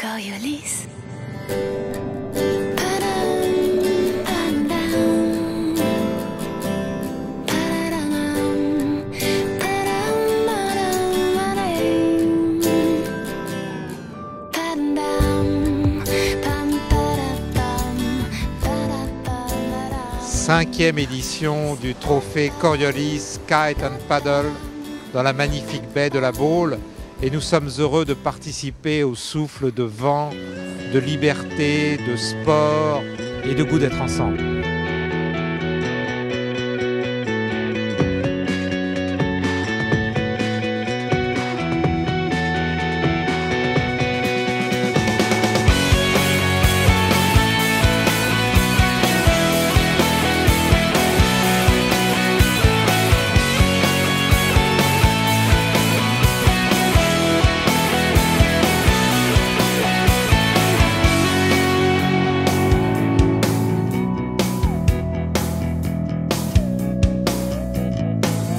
Coriolis. Cinquième édition du trophée Coriolis Kite and Paddle dans la magnifique baie de la Baule. Et nous sommes heureux de participer au souffle de vent, de liberté, de sport et de goût d'être ensemble.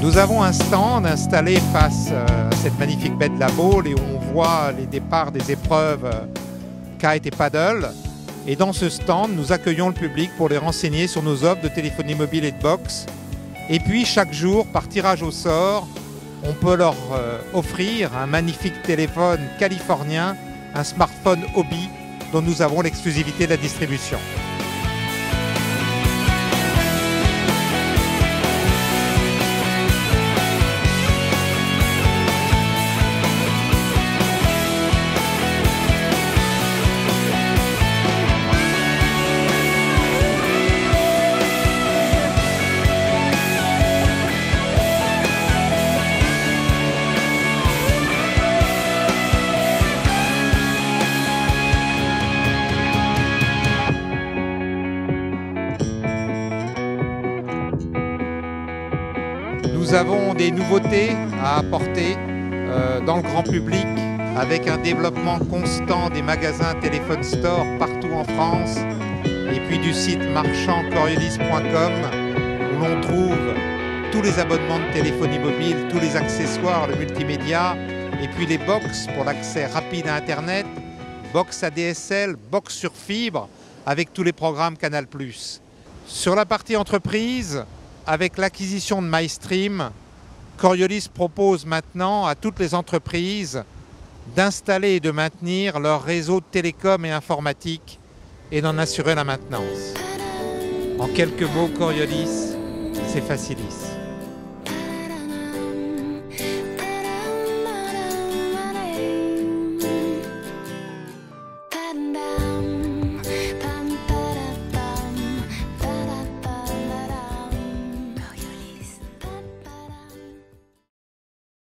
Nous avons un stand installé face euh, à cette magnifique baie de la Baule et où on voit les départs des épreuves euh, kite et paddle. Et dans ce stand, nous accueillons le public pour les renseigner sur nos offres de téléphonie mobile et de box. Et puis chaque jour, par tirage au sort, on peut leur euh, offrir un magnifique téléphone californien, un smartphone hobby dont nous avons l'exclusivité de la distribution. Nous avons des nouveautés à apporter euh, dans le grand public avec un développement constant des magasins Téléphone Store partout en France et puis du site marchand coriolis.com où l'on trouve tous les abonnements de téléphonie mobile, tous les accessoires, le multimédia et puis les box pour l'accès rapide à Internet, box ADSL, box sur fibre avec tous les programmes Canal+. Sur la partie entreprise, avec l'acquisition de MyStream, Coriolis propose maintenant à toutes les entreprises d'installer et de maintenir leur réseau de télécom et informatique et d'en assurer la maintenance. En quelques mots, Coriolis, c'est Facilis.